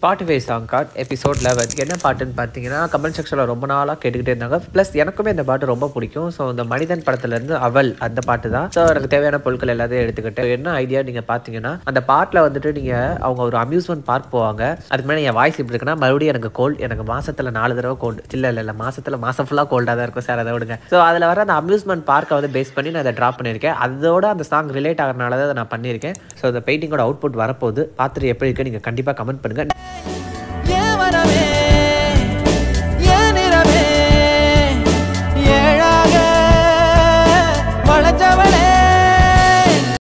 Spotify song card episode eleven என்ன பாட்டுன்னு பார்த்தீங்கன்னா கமெண்ட் செக்ஷனில் ரொம்ப நாளாக கேட்டுக்கிட்டே இருந்தாங்க. ப்ளஸ் எனக்குமே இந்த பாட்டு ரொம்ப பிடிக்கும். ஸோ இந்த மனிதன் படத்துலேருந்து அவள் அந்த பாட்டு தான். ஸோ எனக்கு தேவையான பொருட்கள் எல்லாத்தையும் எடுத்துக்கிட்டு என்ன ஐடியா நீங்கள் பார்த்தீங்கன்னா அந்த பாட்டில் வந்துட்டு நீங்கள் அவங்க ஒரு அம்யூஸ்மெண்ட் பார்க் போவாங்க. அதுக்கு மேலே என் வாய்ஸ் இப்படி இருக்குன்னா மறுபடியும் எனக்கு கோல்டு எனக்கு மாதத்தில் நாலு தடவை கோல்டு இல்லை இல்லை இல்லை மாதத்தில் மாசம் ஃபுல்லாக கோல்டாக தான் இருக்கும் சார் அதை விடுங்க. ஸோ அதில் வர அந்த அம்யூஸ்மெண்ட் பார்க்கை வந்து பேஸ் பண்ணி நான் அதை ட்ராப் பண்ணியிருக்கேன். அதோட அந்த சாங் ரிலேட் ஆகிறனால தான் அதை நான் பண்ணியிருக்கேன். ஸோ அந்த பெயிண்டிங்கோட அவுட்புட் வரப்போகுது. பார்த்துட்டு எப்படி இருக்கு நீங்கள் கண்டிப்பாக கமெண்ட் பண்ணுங்கள் ஏழாக வளர்த்தவளை